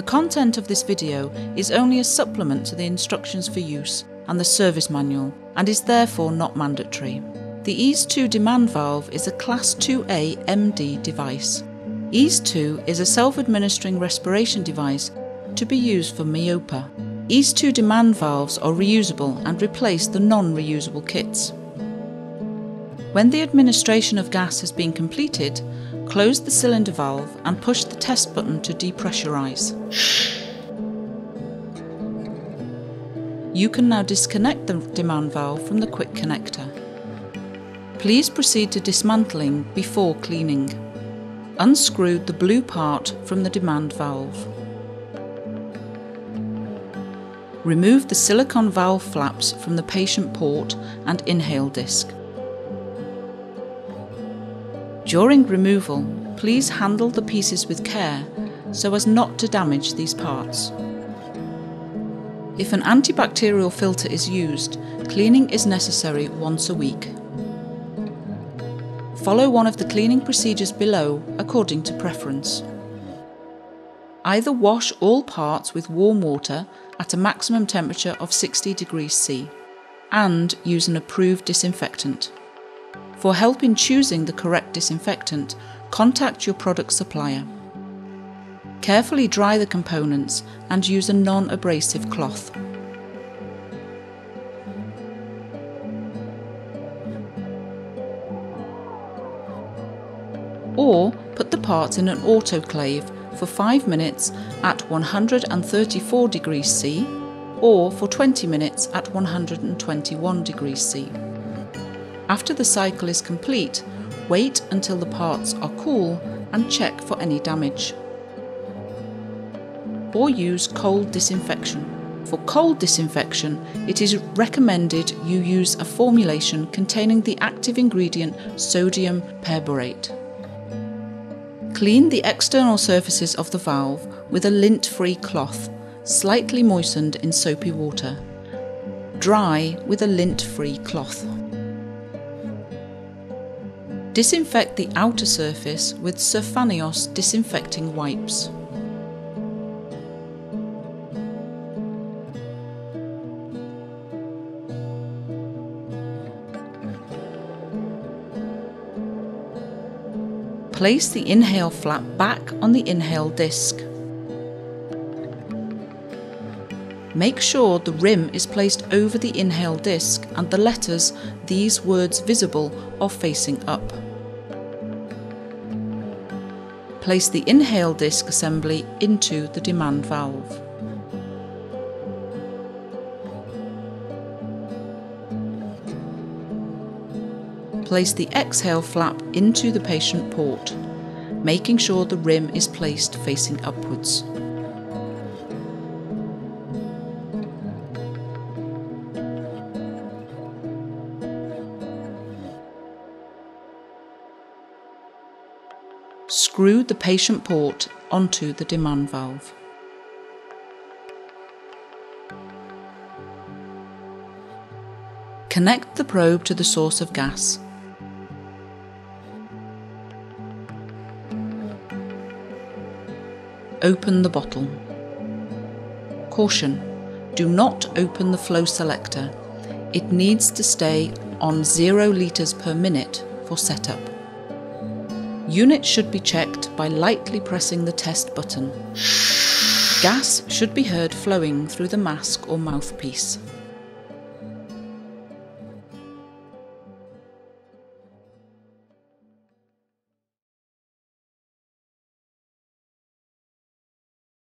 The content of this video is only a supplement to the instructions for use and the service manual and is therefore not mandatory. The EASE 2 demand valve is a Class 2A MD device. EASE 2 is a self-administering respiration device to be used for MEOPA. EASE 2 demand valves are reusable and replace the non-reusable kits. When the administration of gas has been completed, close the cylinder valve and push the test button to depressurise. You can now disconnect the demand valve from the quick connector. Please proceed to dismantling before cleaning. Unscrew the blue part from the demand valve. Remove the silicone valve flaps from the patient port and inhale disc. During removal, please handle the pieces with care so as not to damage these parts. If an antibacterial filter is used, cleaning is necessary once a week. Follow one of the cleaning procedures below according to preference. Either wash all parts with warm water at a maximum temperature of 60 degrees C and use an approved disinfectant. For help in choosing the correct disinfectant, contact your product supplier. Carefully dry the components and use a non-abrasive cloth. Or put the parts in an autoclave for 5 minutes at 134 degrees C or for 20 minutes at 121 degrees C. After the cycle is complete, wait until the parts are cool and check for any damage. Or use cold disinfection. For cold disinfection, it is recommended you use a formulation containing the active ingredient sodium perborate. Clean the external surfaces of the valve with a lint-free cloth, slightly moistened in soapy water. Dry with a lint-free cloth. Disinfect the outer surface with Surfanios disinfecting wipes. Place the inhale flap back on the inhale disc. Make sure the rim is placed over the inhale disc and the letters, these words visible, are facing up. Place the inhale disc assembly into the demand valve. Place the exhale flap into the patient port, making sure the rim is placed facing upwards. Screw the patient port onto the demand valve. Connect the probe to the source of gas. Open the bottle. Caution, do not open the flow selector. It needs to stay on 0 litres per minute for setup. Unit should be checked by lightly pressing the test button. Gas should be heard flowing through the mask or mouthpiece.